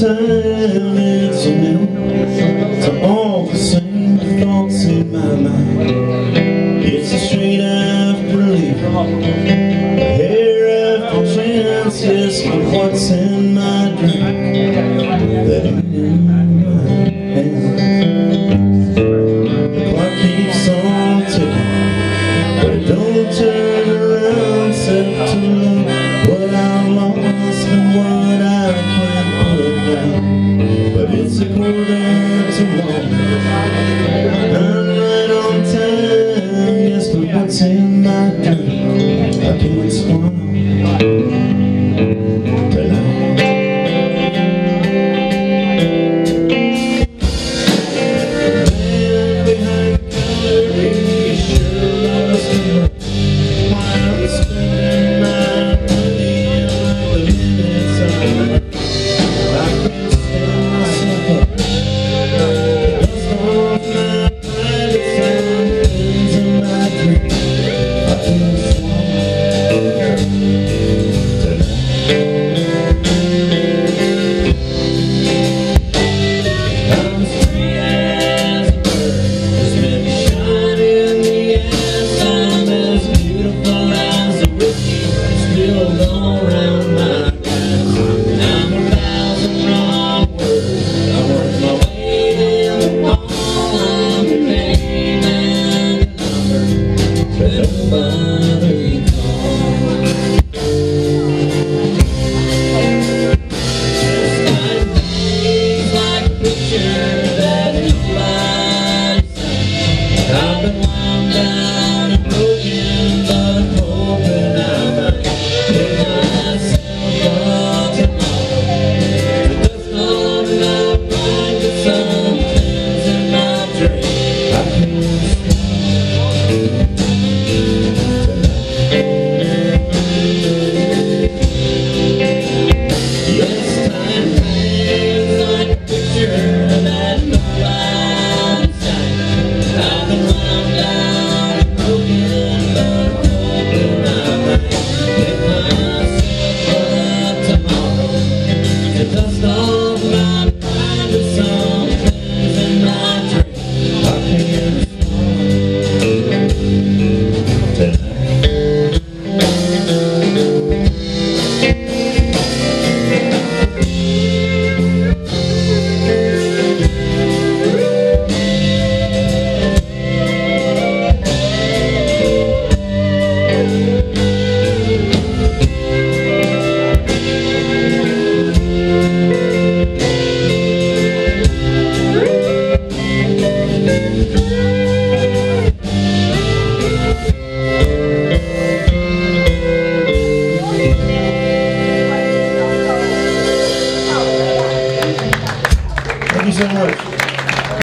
time it's new To all the same thoughts in my mind. It's a straight after leave Hair after chance, yes, but what's in my dream That in my hand The clock keeps on ticking But it don't turn around, set to so much.